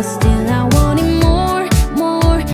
but still I want him